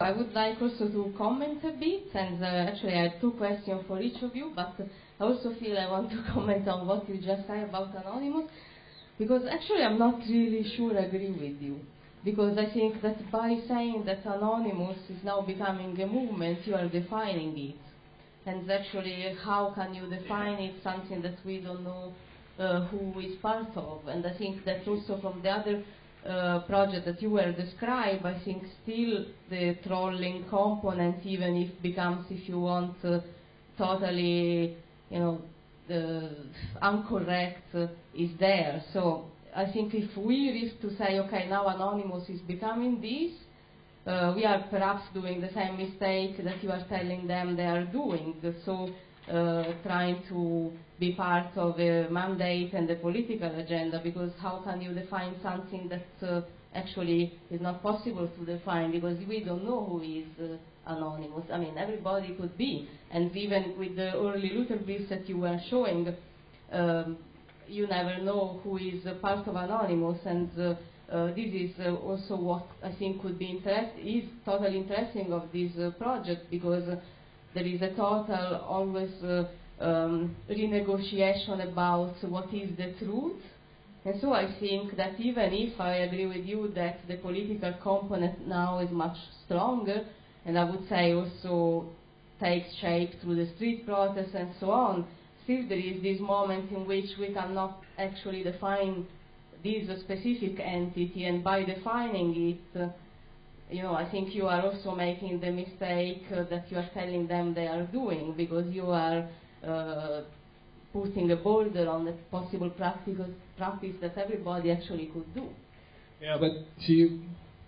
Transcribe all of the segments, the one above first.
I would like also to comment a bit, and uh, actually I have two questions for each of you, but I also feel I want to comment on what you just said about Anonymous, because actually I'm not really sure I agree with you. Because I think that by saying that Anonymous is now becoming a movement, you are defining it. And actually, how can you define it, something that we don't know uh, who is part of? And I think that also from the other uh, project that you were described, I think still the trolling component, even if becomes, if you want, uh, totally, you know, incorrect, uh, is there. So I think if we risk to say, okay, now Anonymous is becoming this, uh, we are perhaps doing the same mistake that you are telling them they are doing. So uh, trying to be part of a mandate and a political agenda because how can you define something that uh, actually is not possible to define because we don't know who is uh, anonymous. I mean, everybody could be. And even with the early Luther briefs that you were showing, um, you never know who is part of anonymous. And uh, uh, this is uh, also what I think could be interest is totally interesting of this project because there is a total always uh, um, renegotiation about what is the truth. And so I think that even if I agree with you that the political component now is much stronger, and I would say also takes shape through the street protests and so on, still there is this moment in which we cannot actually define this specific entity, and by defining it, uh, you know, I think you are also making the mistake uh, that you are telling them they are doing because you are uh, putting a border on the possible practical practice that everybody actually could do. Yeah, but see,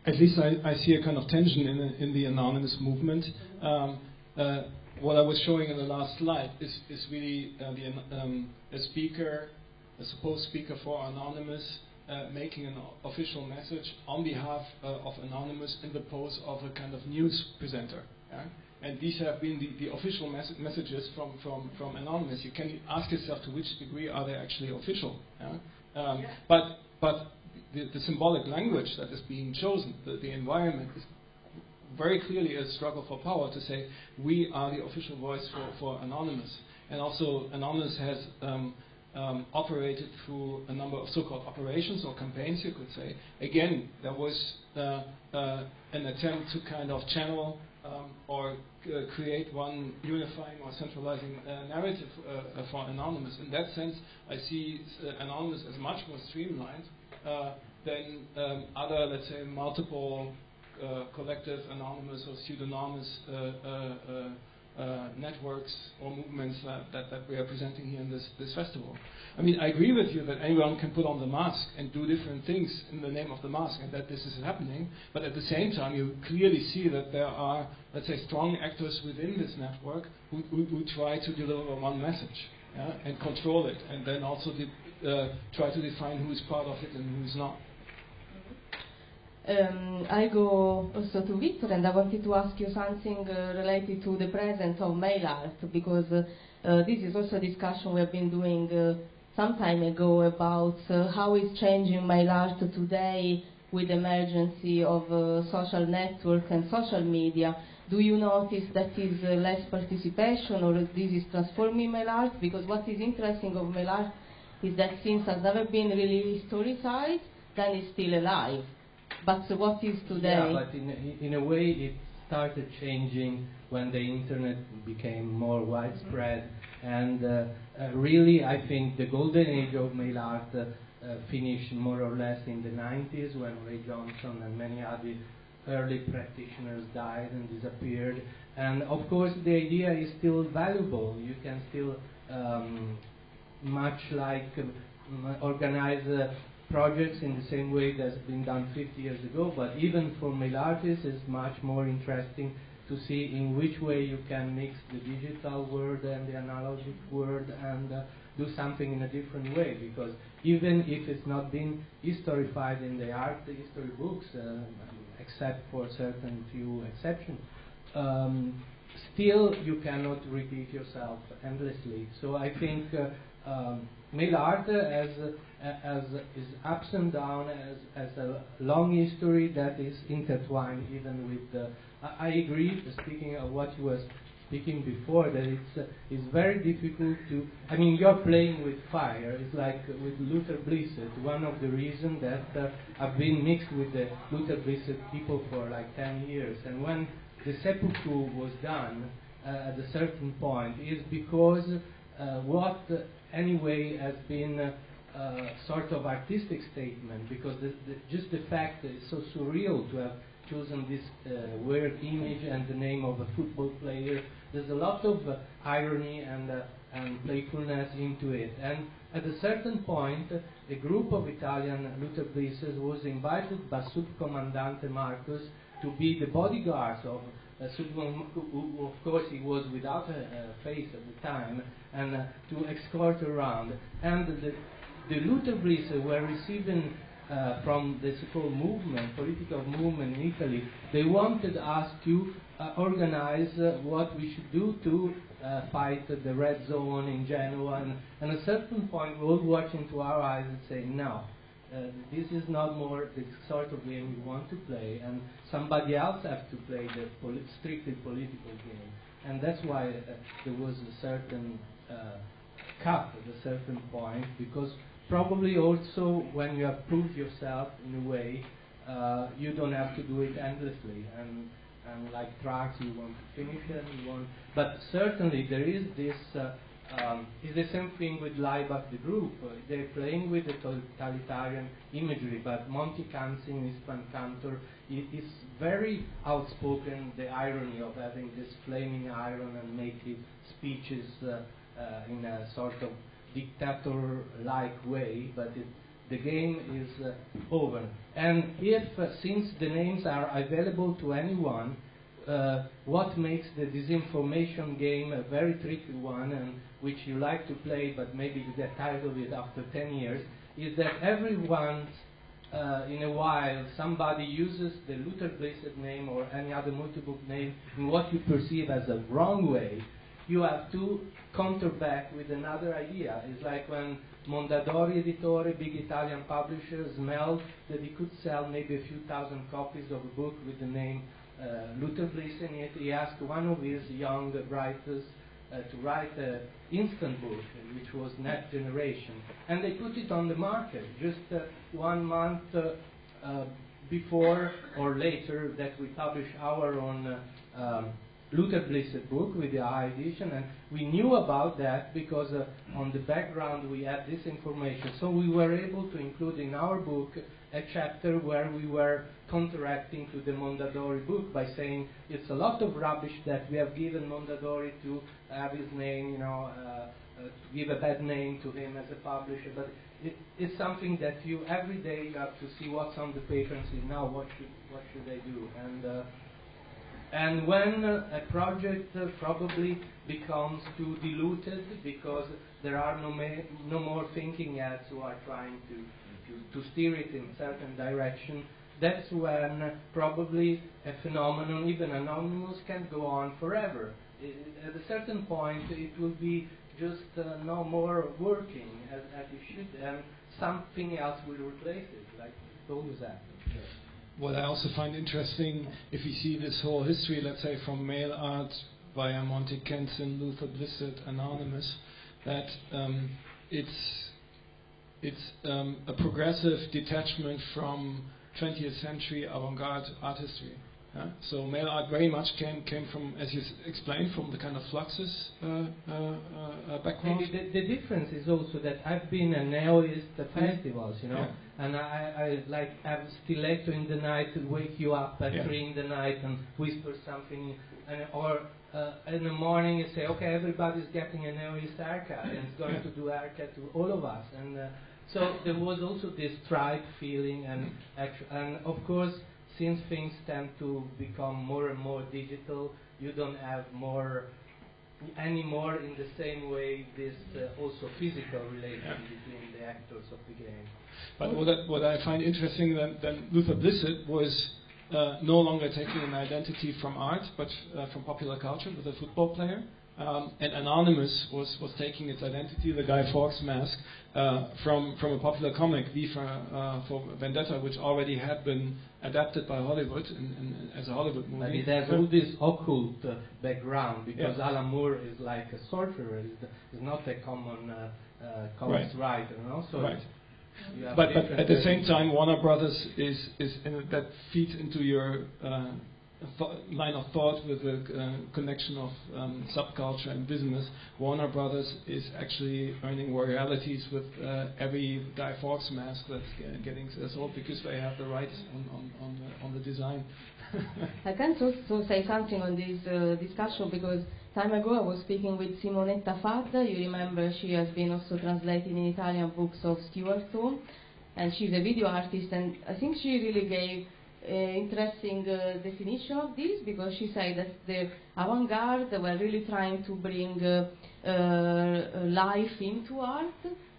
at least I, I see a kind of tension in, the, in the anonymous movement. Um, uh, what I was showing in the last slide is, is really uh, the, um, a speaker, a supposed speaker for Anonymous, making an official message on behalf uh, of Anonymous in the pose of a kind of news presenter. Yeah? And these have been the, the official mes- messages from, from, from Anonymous. You can ask yourself to which degree are they actually official. Yeah? Um, yeah. But, but the, the, symbolic language that is being chosen, the, the environment, is very clearly a struggle for power to say we are the official voice for, for Anonymous. And also, Anonymous has um, um, operated through a number of so-called operations or campaigns, you could say. Again, there was uh, uh, an attempt to kind of channel um, or uh, create one unifying or centralizing uh, narrative uh, for Anonymous. In that sense, I see uh, Anonymous as much more streamlined than um, other, let's say, multiple collective anonymous or pseudonymous networks or movements that, that, that, we are presenting here in this, this festival. I mean, I agree with you that anyone can put on the mask and do different things in the name of the mask and that this is happening, but at the same time, you clearly see that there are, let's say, strong actors within this network who, who, who try to deliver one message yeah, and control it, and then also de- uh, try to define who is part of it and who is not. Um, I go also to Victor, and I wanted to ask you something uh, related to the presence of mail art, because uh, uh, this is also a discussion we have been doing uh, some time ago about uh, how is changing mail art today with the emergence of uh, social network and social media. Do you notice that is less participation, or this is transforming mail art? Because what is interesting of mail art is that since has never been really historicized, then it's still alive but what is today? Yeah, but in, in a way it started changing when the internet became more widespread. And uh, uh, really, I think the golden age of mail art uh, finished more or less in the 90s when Ray Johnson and many other early practitioners died and disappeared. And of course, the idea is still valuable. You can still, um, much like uh, organize uh, projects in the same way that's been done 50 years ago, but even for mail artists, it's much more interesting to see in which way you can mix the digital world and the analogic world and uh, do something in a different way. Because even if it's not been historified in the art the history books, uh, except for certain few exceptions, um, still you cannot repeat yourself endlessly. So I think uh, um, mail art as as is ups and downs, as as a long history that is intertwined even with the. I, I agree, speaking of what you were speaking before, that it's uh, it's very difficult to. I mean, you're playing with fire. It's like with Luther Blissett. One of the reasons that uh, I've been mixed with the Luther Blissett people for like 10 years, and when the seppuku was done uh, at a certain point, is because what anyway has been uh, sort of artistic statement because the, the, just the fact that it's so surreal to have chosen this uh, weird image and the name of a football player. There's a lot of uh, irony and, uh, and playfulness into it. And at a certain point, a group of Italian Luther Blissetts was invited by Subcomandante Marcos to be the bodyguards of uh, of course, he was without a, face at the time, and uh, to escort around. And the, the were receiving uh, from the so-called movement, political movement in Italy, they wanted us to uh, organize uh, what we should do to uh, fight the red zone in Genoa. And, and, at a certain point, we all watch into our eyes and say, no, uh, this is not more the sort of game we want to play, and somebody else has to play the poli- strictly political game. And that's why uh, there was a certain cut at a certain point, because probably also when you have proved yourself in a way, uh, you don't have to do it endlessly. And, and like tracks, you want to finish them, you want. But certainly there is this. Um, it's the same thing with Laibach, the group. They're playing with the totalitarian imagery, but Monty Cantsin, Istvan Kantor, is very outspoken. The irony of having this flaming iron and making speeches uh, uh, in a sort of dictator-like way, but it, the game is uh, over. And if, uh, since the names are available to anyone, uh, what makes the disinformation game a very tricky one, and which you like to play, but maybe you get tired of it after 10 years, is that every once uh, in a while somebody uses the Luther Blissett name or any other multiple name in what you perceive as a wrong way, you have to counter back with another idea. It's like when Mondadori Editore, big Italian publisher, smelled that he could sell maybe a few thousand copies of a book with the name Luther Blissett in it. He asked one of his young writers uh, to write an instant book, which was Next Generation. And they put it on the market just uh, one month uh, uh, before or later that we publish our own uh, um, Luther Blissett book with the I edition, and we knew about that because uh, on the background we had this information. So we were able to include in our book a chapter where we were counteracting to the Mondadori book by saying it's a lot of rubbish that we have given Mondadori to have his name, you know, uh, uh, to give a bad name to him as a publisher, but it, it's something that you every day you have to see what's on the paper and say now what should what should they do and uh, and when a project probably becomes too diluted because there are no, no more thinking heads who are trying to, to, to steer it in certain direction, that's when probably a phenomenon, even anonymous, can go on forever. at a certain point, it will be just uh, no more working as, as it should, and something else will replace it, like always happens what I also find interesting, if you see this whole history, let's say from mail art via Monty Cantsin, Luther Blissett, Anonymous, that um, it's it's um, a progressive detachment from 20th century avant-garde art history. Yeah? So mail art very much came came from, as you s- explained, from the kind of Fluxus uh, uh, uh, background. The, the, the, difference is also that I've been a neoist festivals, you know, yeah. and I, I like have stiletto in the night to wake you up at yeah. three in the night and whisper something, and or uh, in the morning you say, okay, everybody's getting a neoist haircut, and it's going yeah. to do haircut to all of us, and uh, so there was also this tribe feeling, and and of course since things tend to become more and more digital, you don't have more anymore in the same way this uh, also physical relation between the actors of the game. But what I, what I find interesting then, then Luther Blissett was uh, no longer taking an identity from art, but uh, from popular culture with a football player. Um, and Anonymous was, was taking its identity, the Guy Fawkes mask, uh, from, from a popular comic, V for, uh, for Vendetta, which already had been adapted by Hollywood in, in, as a Hollywood movie. But it has all this occult uh, background because Yeah. Alan Moore is like a sorcerer. He's, he's not a common uh, uh, comics writer, no? So Right. But, but at the same time, Warner Brothers is, is in, that feeds into your uh, line of thought with the uh, connection of um, subculture and business. Warner Brothers is actually earning royalties with uh, every Guy Fawkes mask that's ge- getting sold because they have the rights on, on, on, the, on the design. I can also say something on this uh, discussion because time ago I was speaking with Simonetta Fadda. You remember she has been also translating in Italian books of Stewart Home, and she's a video artist. And I think she really gave uh, interesting uh, definition of this because she said that the avant-garde were really trying to bring uh, uh, life into art.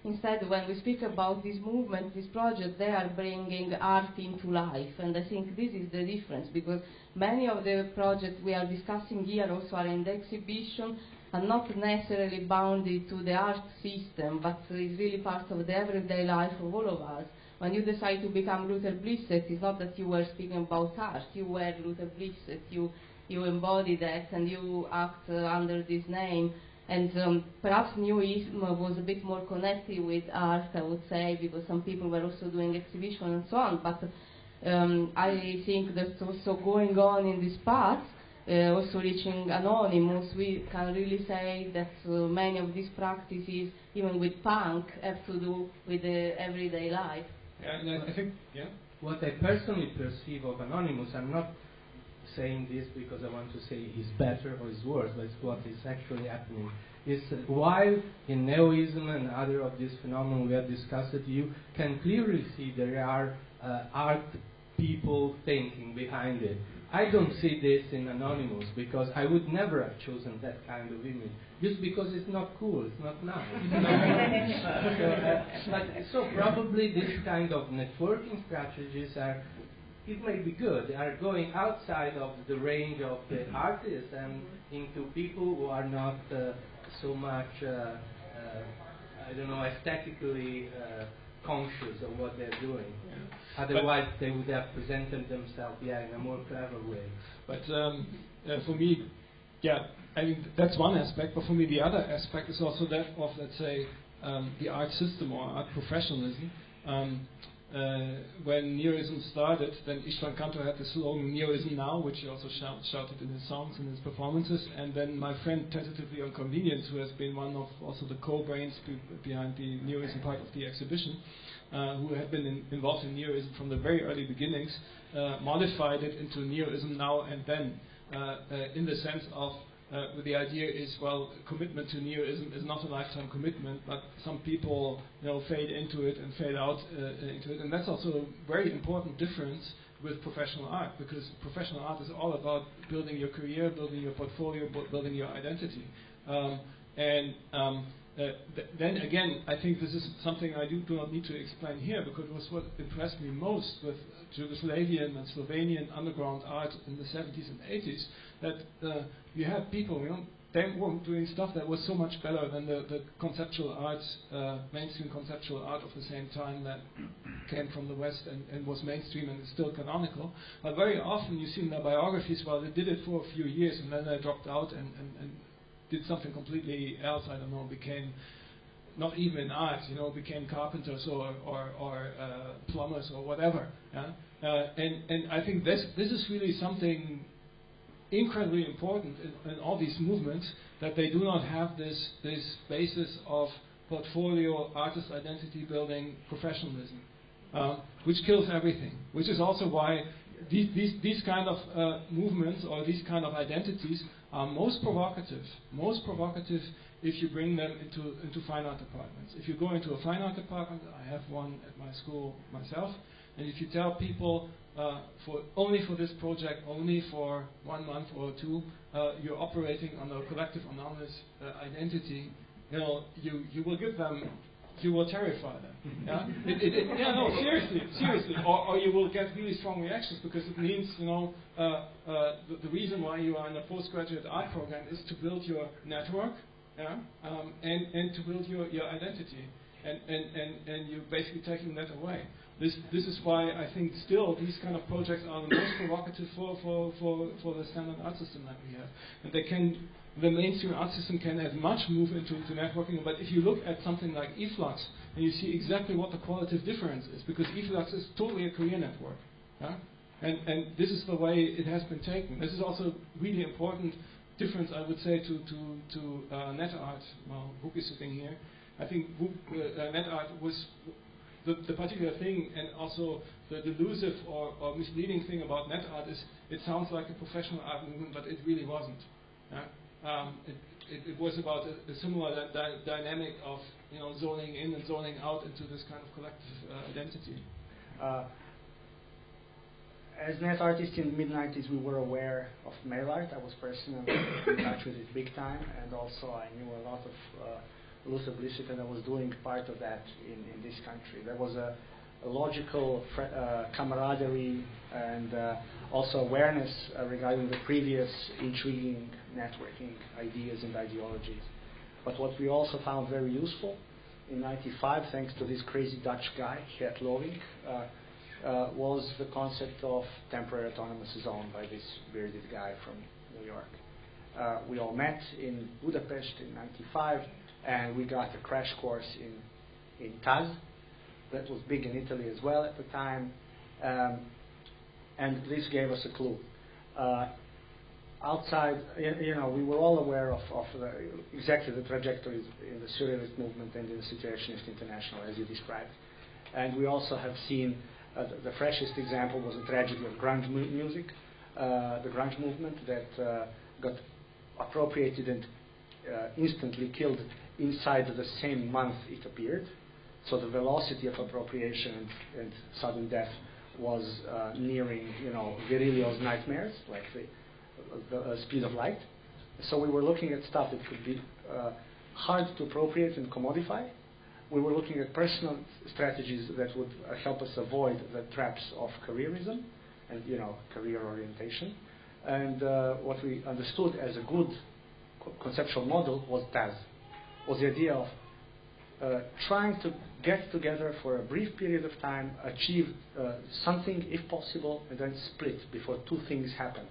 Instead, when we speak about this movement, this project, they are bringing art into life, and I think this is the difference because many of the projects we are discussing here also are in the exhibition are not necessarily bounded to the art system, but is really part of the everyday life of all of us. When you decide to become Luther Blissett, it's not that you were speaking about art, you were Luther Blissett, you, you embody that and you act uh, under this name. And um, perhaps Neoism was a bit more connected with art, I would say, because some people were also doing exhibition and so on. But um, I think that also going on in this path, uh, also reaching Anonymous, we can really say that uh, many of these practices, even with punk, have to do with the everyday life. I, think, yeah. What I personally perceive of Anonymous, I'm not saying this because I want to say is better or is worse, but it's what is actually happening. Is uh, while in Neoism and other of these phenomena we have discussed, you can clearly see there are uh, art people thinking behind it. I don't see this in Anonymous because I would never have chosen that kind of image just because it's not cool, it's not nice. so, uh, but, so probably this kind of networking strategies are it may be good. They are going outside of the range of the artists and into people who are not uh, so much, uh, uh, I don't know, aesthetically uh, conscious of what they're doing. Otherwise, they would have presented themselves, yeah, in a more clever way. But um, uh, for me, yeah, I mean that's one aspect. But for me, the other aspect is also that of let's say um, the art system or art professionalism. Um, when Neoism started, then Istvan Kantor had the slogan "Neoism now," which he also shout, shouted in his songs and his performances. And then my friend, Tentatively a Convenience, who has been one of also the co-brains be- behind the Neoism part of the exhibition, uh, who had been in, involved in Neoism from the very early beginnings, uh, modified it into Neoism now and then, uh, uh, in the sense of uh, the idea is well, commitment to Neoism is not a lifetime commitment, but some people you know fade into it and fade out uh, into it, and that's also a very important difference with professional art because professional art is all about building your career, building your portfolio, bu- building your identity, um, and um, uh, th- then again, I think this is something I do, do not need to explain here because it was what impressed me most with Yugoslavian and Slovenian underground art in the 70s and 80s. That uh, you had people, you know, they were doing stuff that was so much better than the, the conceptual art, uh, mainstream conceptual art of the same time that came from the West and, and was mainstream and is still canonical. But very often you see in their biographies, well, they did it for a few years and then they dropped out and, and, and did something completely else. I don't know, became not even art, you know, became carpenters or or, or uh, plumbers or whatever. Yeah? Uh, and and I think this this is really something incredibly important in, in all these movements that they do not have this this basis of portfolio, artist identity building, professionalism, um, which kills everything. Which is also why these, these, these kind of uh, movements or these kind of identities are most provocative. Most provocative if you bring them into, into fine art departments. If you go into a fine art department, I have one at my school myself, and if you tell people uh, for only for this project, only for one month or two, uh, you're operating on a collective anonymous uh, identity, you know, you, you will give them you will terrify them. Yeah, it, it, it, yeah no, seriously, seriously. Or, or you will get really strong reactions because it means, you know, uh, uh, the, the, reason why you are in a postgraduate art program is to build your network, yeah, um, and, and to build your, your identity. And, and, and, and you're basically taking that away. This, this is why I think still these kind of projects are the most provocative for, for, for, for the standard art system that we have. And they can the mainstream art system can as much move into, into networking, but if you look at something like eFlux, and you see exactly what the qualitative difference is, because eFlux is totally a career network. Yeah? And, and this is the way it has been taken. This is also really important difference, I would say, to, to, to uh, NetArt. Well, Vuk is sitting here. I think Vuk, uh, uh, NetArt was the, the, particular thing, and also the delusive or, or misleading thing about NetArt is it sounds like a professional art movement, but it really wasn't. Yeah? Um, it, it, it, was about a, a similar di dynamic of you know zoning in and zoning out into this kind of collective uh, identity. Uh, as net artists in the mid 90s, we were aware of mail art. I was personally in touch with it big time, and also I knew a lot of uh, Luther Blissett, and I was doing part of that in, in this country. There was a a logical uh, camaraderie and uh, also awareness uh, regarding the previous intriguing networking ideas and ideologies. But what we also found very useful in 95, thanks to this crazy Dutch guy, Geert Lovink, uh, uh, was the concept of temporary autonomous zone by this bearded guy from New York. Uh, we all met in Budapest in 95, and we got a crash course in, in Taz, that was big in Italy as well at the time. Um, and this gave us a clue. Uh, outside, you know, we were all aware of, of the, exactly the trajectories in the Surrealist movement and in the Situationist International, as you described. And we also have seen uh, the, the, freshest example was a tragedy of grunge mu- music, uh, the grunge movement that uh, got appropriated and uh, instantly killed inside the same month it appeared. So the velocity of appropriation and, sudden death was uh, nearing, you know, Virilio's nightmares, like the, the uh, speed of light. So we were looking at stuff that could be uh, hard to appropriate and commodify. We were looking at personal strategies that would uh, help us avoid the traps of careerism and, you know, career orientation. And uh, what we understood as a good co- conceptual model was TAZ, was the idea of uh, trying to get together for a brief period of time, achieve uh, something if possible, and then split before two things happen.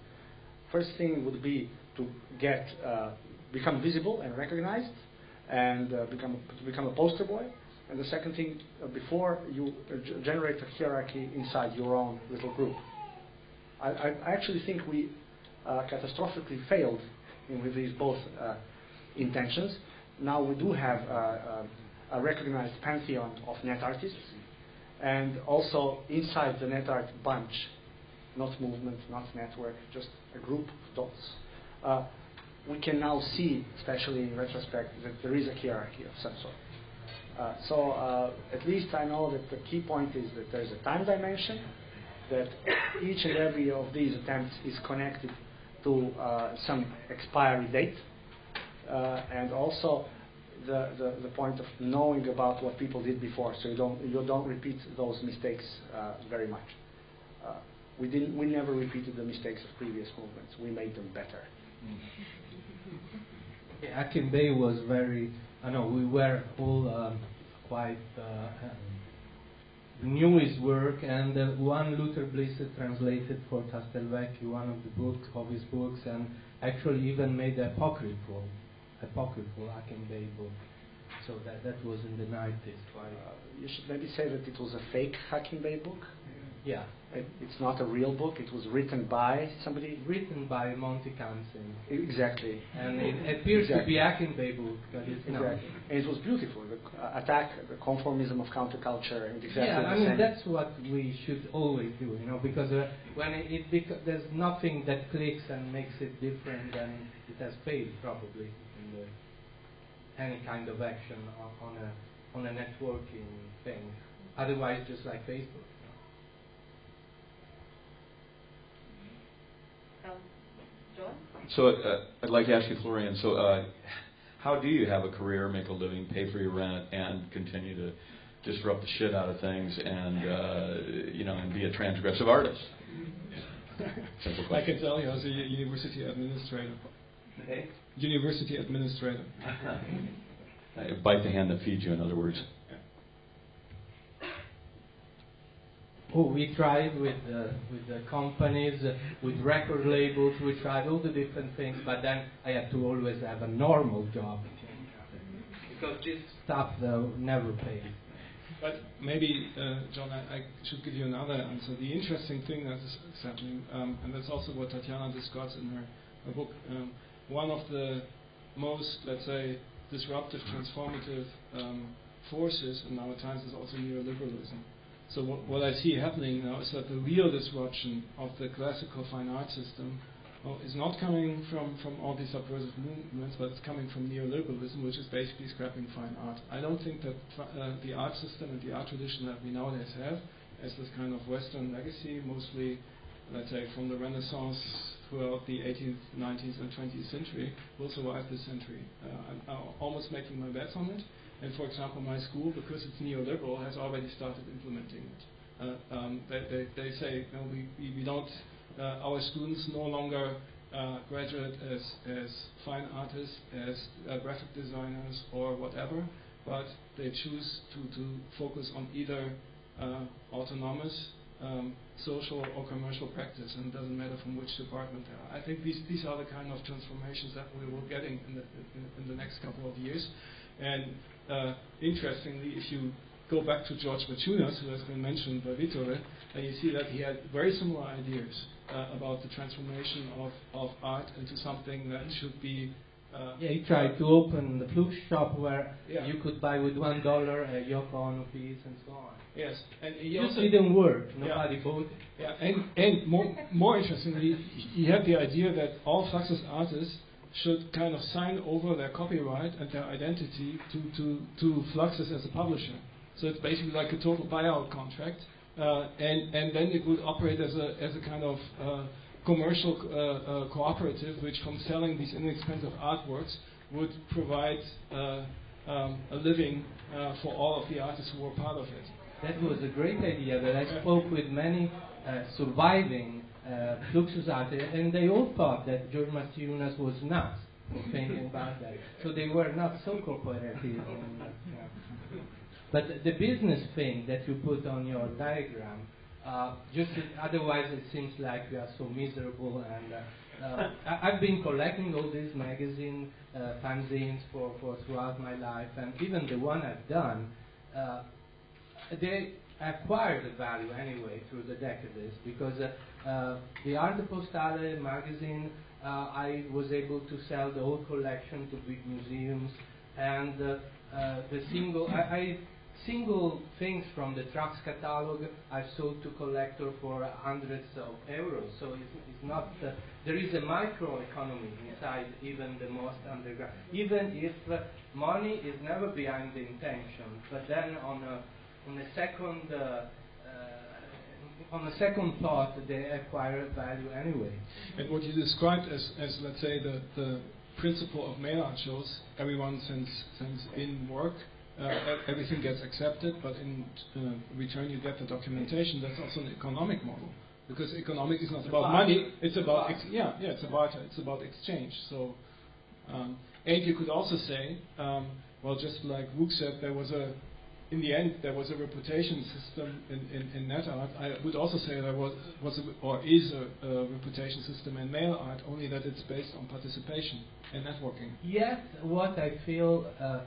First thing would be to get uh, become visible and recognized, and uh, become to become a poster boy. And the second thing, uh, before you generate a hierarchy inside your own little group. I, I actually think we catastrophically failed in, with these both intentions. Now we do have a recognized pantheon of net artists, and also inside the net art bunch, not movement, not network, just a group of dots. Uh, we can now see, especially in retrospect, that there is a hierarchy of some sort. Uh, so uh, at least I know that the key point is that there's a time dimension, that each and every of these attempts is connected to uh, some expiry date, uh, and also the, the, the, point of knowing about what people did before, so you don't you don't repeat those mistakes uh, very much. Uh, we didn't we never repeated the mistakes of previous movements. We made them better. Yeah, Hakim Bey was very. I know we were all um, quite uh, knew his work, and uh, one Luther Blissett translated for Castelvecchi one of the books of his books, and actually even made apocryphal apocryphal Hakim Bey book. So that, that was in the 90s. Uh, you should maybe say that it was a fake Bey book. Yeah. It, it's not a real book. It was written by somebody. Written by Monty Cantsin. Exactly. And it appears exactly. to be Hakim Bey book, but it's exactly. not. And it was beautiful. The uh, attack, the conformism of counterculture, and exactly yeah, the I mean same. that's what we should always do, you know, because uh, when it, it beca- there's nothing that clicks and makes it different, then it has failed probably in any kind of action on, on a on a networking thing. Otherwise, just like Facebook. So uh, I'd like to ask you, Florian. So uh, how do you have a career, make a living, pay for your rent, and continue to disrupt the shit out of things and uh, you know and be a transgressive artist? Simple I can tell you as a university administrator. Okay. University administrator. Bite the hand that feeds you, in other words. We tried with uh, with the companies, uh, with record labels. We tried all the different things, but then I had to always have a normal job because this stuff though never pays. But maybe, uh, John, I, I should give you another answer. The interesting thing that is is happening, um, and that's also what Tatiana discussed in her, her book, um, one of the most, let's say, disruptive, transformative um, forces in our times is also neoliberalism. So what, what I see happening now is that the real disruption of the classical fine art system uh, is not coming from, from all these subversive movements, but it's coming from neoliberalism, which is basically scrapping fine art. I don't think that uh, the art system and the art tradition that we nowadays have, as this kind of Western legacy, mostly, let's say, from the Renaissance throughout the 18th, 19th, and 20th century, will survive this century. Uh, I'm, I'm almost making my bets on it. And for example, my school, because it's neoliberal, has already started implementing it. Uh, um, they, they, they say, no, we, we, we don't, uh, our students no longer uh, graduate as, as fine artists, as uh, graphic designers, or whatever, but they choose to, to focus on either uh, autonomous, um, social, or commercial practice, and it doesn't matter from which department they are. I think these, these are the kind of transformations that we will getting in the, in, in the next couple of years. And uh, interestingly, if you go back to George Maciunas, who has been mentioned by Vittore, and you see that he had very similar ideas uh, about the transformation of, of art into something that should be. Uh, Yeah, he tried to open the Flux shop where Yeah. you could buy with one dollar a Yoko Ono piece and so on. Yes, and he It just didn't work. Yeah. Nobody bought it. Yeah, and, and more, more interestingly, he had the idea that all Fluxus artists should kind of sign over their copyright and their identity to, to, to Fluxus as a publisher. So it's basically like a total buyout contract, uh, and, and then it would operate as a, as a kind of uh, commercial uh, uh, cooperative, which from selling these inexpensive artworks would provide uh, um, a living uh, for all of the artists who were part of it. That was a great idea. But I spoke with many uh, surviving uh, Fluxus artists, and they all thought that George Maciunas was nuts for thinking about that. So they were not so cooperative. in that. But the business thing that you put on your diagram, uh, just otherwise it seems like we are so miserable. And uh, uh, I, I've been collecting all these magazine uh, fanzines for, for throughout my life, and even the one I've done. Uh, they acquired the value anyway through the decades because the Arte Postale magazine, I was able to sell the whole collection to big museums, and the single I, I single things from the Trax catalog I've sold to collector for hundreds of euros. So it's, it's not uh, there is a microeconomy inside even the most underground. Even if uh, money is never behind the intention, but then on a on a second uh, uh, on a second thought they acquire value anyway. And what you described as, as let's say, the, the principle of shows, everyone sends, sends in work, everything gets accepted, but in uh, return you get the documentation. That's also an economic model. Because economic is not about barter. money, it's It's about, ex- yeah, yeah, it's a barter, it's about exchange. So, um, and you could also say, um, well, just like Vuk said, there was a, in the end, there was a reputation system in, in, in net art. I would also say there was, was a, or is a, a reputation system in mail art, only that it's based on participation and networking. Yes, what I feel, uh,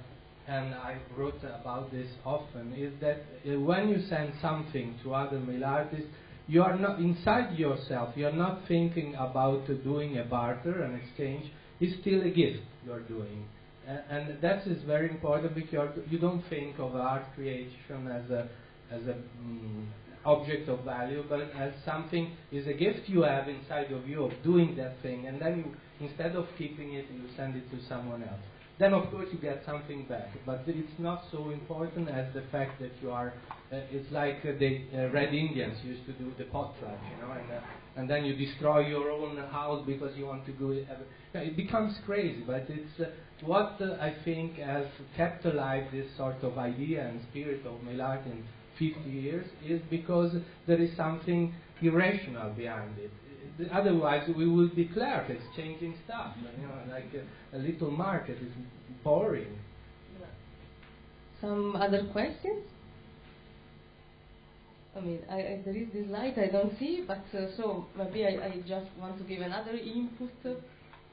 and I wrote about this often, is that uh, when you send something to other mail artists, you are not inside yourself. You are not thinking about uh, doing a barter, an exchange. It's still a gift you are doing, A- and that is very important because you, you don't think of art creation as a as a mm, object of value, but as something is a gift you have inside of you of doing that thing, and then you instead of keeping it, you send it to someone else. Then of course you get something back. But it's not so important as the fact that you are. Uh, it's like uh, the uh, Red Indians used to do the potlatch, you know, and, uh, and then you destroy your own house because you want to go. It, it becomes crazy, but it's uh, what uh, I think has kept alive this sort of idea and spirit of mail in 50 years is because there is something irrational behind it otherwise we would be clerk exchanging stuff. You know, like a, a little market is boring. Some other questions? I mean, I, I, there is this light I don't see, but uh, so maybe I, I, just want to give another input.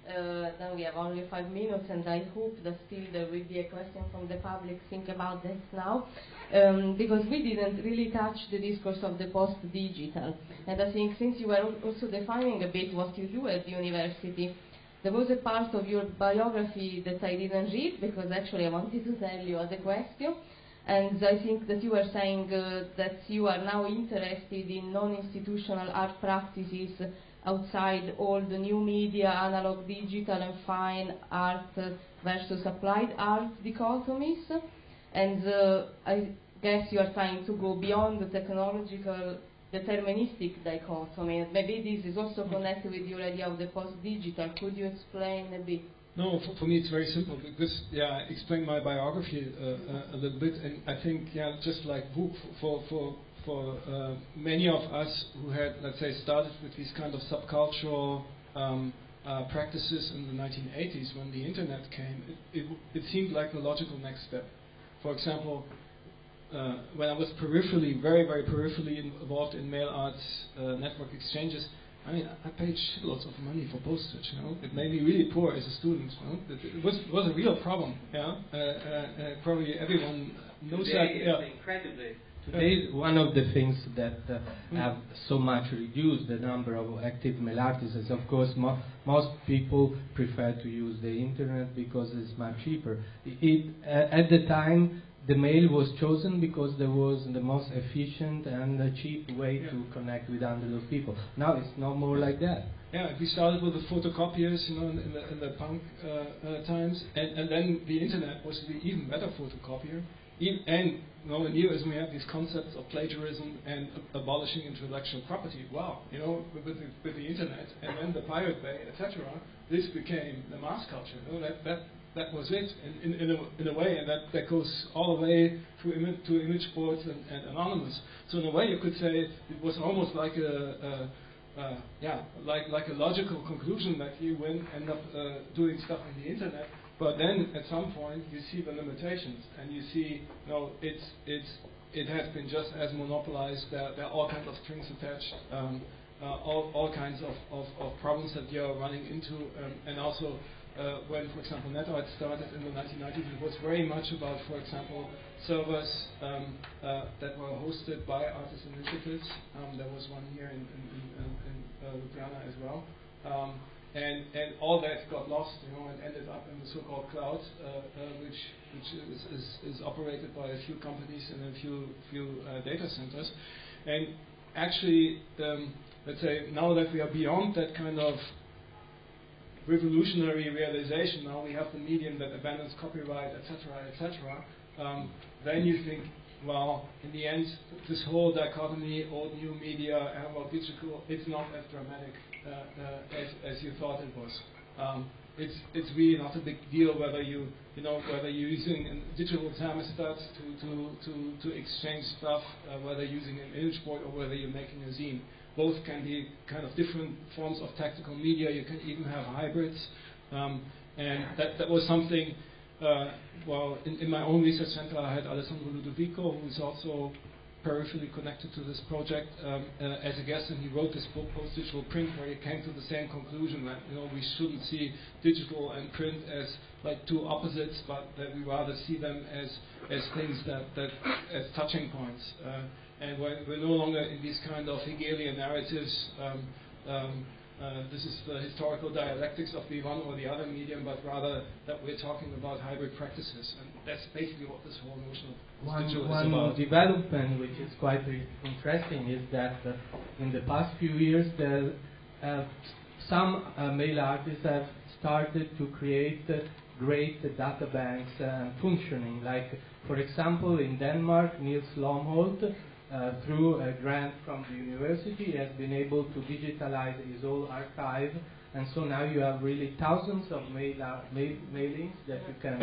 Uh, then we have only five minutes, and I hope that still there will be a question from the public. Think about this now, um, because we didn't really touch the discourse of the post-digital. And I think since you were also defining a bit what you do at the university, there was a part of your biography that I didn't read because actually I wanted to tell you as a question. And I think that you were saying uh, that you are now interested in non-institutional art practices outside all the new media, analog, digital, and fine art versus applied art dichotomies. And uh, I guess you are trying to go beyond the technological deterministic dichotomy. Maybe this is also connected with your idea of the post-digital. Could you explain a bit? No, for, for, me it's very simple because yeah, I explained my biography uh, uh, a little bit, and I think yeah, just like for for for uh, many of us who had, let's say, started with these kind of subcultural um, uh, practices in the 1980s when the internet came, it, it, it, seemed like the logical next step. For example, uh, when I was peripherally, very, very peripherally involved in mail arts uh, network exchanges, I mean, I paid shitloads of money for postage. You know, it made me really poor as a student. You know? it, it was was a real problem. Yeah, uh, uh, probably everyone knows Today that. Yeah. incredibly Today, one of the things that uh, have so much reduced the number of active mail artists is, of course, mo- most people prefer to use the internet because it's much cheaper. It, uh, at the time, the mail was chosen because there was the most efficient and uh, cheap way yeah. to connect with hundreds of people. Now it's no more like that. Yeah, we started with the photocopiers, you know, in, in the, in the punk uh, uh, times, and, and then the internet was the even better photocopier and know, in US we have these concepts of plagiarism and abolishing intellectual property. Wow, you know, with, the, with the internet and then the Pirate Bay, etc. This became the mass culture. You know, that that that was it in, in, in, a, in a way, and that, that goes all the way to, to image boards and, and anonymous. So in a way, you could say it was almost like a, a yeah, like like a logical conclusion that you when end up uh, doing stuff on the internet but then at some point you see the limitations and you see, know, it's, it's, it has been just as monopolized. There, there are all kinds of strings attached, um, uh, all, all kinds of, of, of, problems that you're running into. Um, and also, uh, when, for example, NetArt started in the 1990s, it was very much about, for example, servers um, uh, that were hosted by artist initiatives. Um, there was one here in, in, in, in uh, Ljubljana as well. And, and all that got lost, you know, and ended up in the so-called cloud, uh, uh, which, which is, is, is, operated by a few companies and a few, few uh, data centers. And actually, um, let's say, now that we are beyond that kind of revolutionary realization, now we have the medium that abandons copyright, etc., etc., um, then you think, well, in the end, this whole dichotomy, old, new media, analog, digital, it's not as dramatic as, as you thought it was. Um, it's, it's really not a big deal whether you, you know, whether you're using digital thermostats to, to, to, to exchange stuff, uh, whether using an image board or whether you're making a zine. Both can be kind of different forms of tactical media. You can even have hybrids. Um, and that, that was something, uh, well, in, in, my own research center, I had Alessandro Ludovico, who is also peripherally connected to this project um, uh, as a guest, and he wrote this book, Post Digital Print, where he came to the same conclusion that you know we shouldn't see digital and print as like two opposites, but that we rather see them as as things that, that as touching points. Uh, and we're, we're, no longer in these kind of Hegelian narratives. Um, um, uh, this is the historical dialectics of the one or the other medium, but rather that we're talking about hybrid practices. And that's basically what this whole notion of one, one about. development which is quite interesting is that uh, in the past few years, there, uh, some mail artists have started to create uh, great data banks uh, functioning. Like, for example, in Denmark, Niels Lomholt, uh, through a grant from the university, has been able to digitalize his whole archive, and so now you have really thousands of mail mail mailings that you can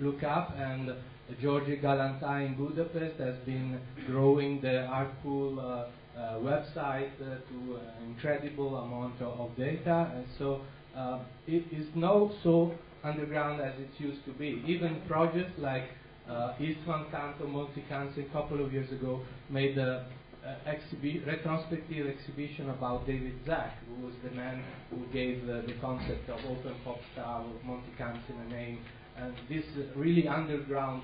look up. And Georgi Galantai in Budapest has been growing the ArtPool uh, uh, website uh, to an incredible amount of, of data, and so uh, it is not so underground as it used to be. Even projects like uh, Istvan Kantor Multicancer a couple of years ago made a, a exhibi- retrospective exhibition about David Zack, who was the man who gave the concept of open pop style of Monty Cantsin a name. And this really underground,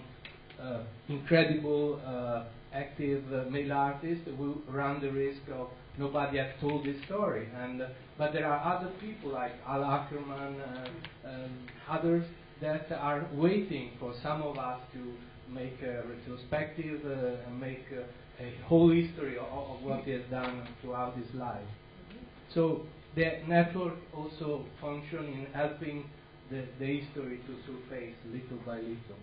uh, incredible, uh, active uh, mail artist will run the risk of nobody had told this story. And uh, but there are other people like Al Ackerman and um, others that are waiting for some of us to make a retrospective uh, and make uh, a whole history of, of, what he has done throughout his life. So the network also function in helping the, the history to surface little by little.